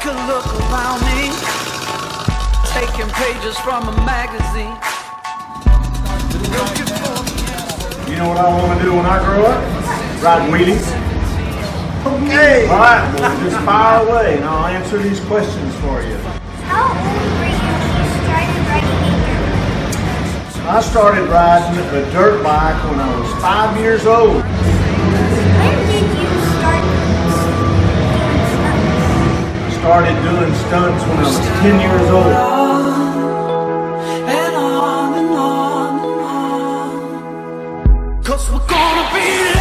could look around me, taking pages from a magazine. You know what I want to do when I grow up? Ride wheelies. Okay. All right, well, just fire away, and I'll answer these questions for you. How old were you when you started riding a dirt bike? I started riding a dirt bike when I was five years old. started doing stunts when I was 10 years old. Cause we're gonna be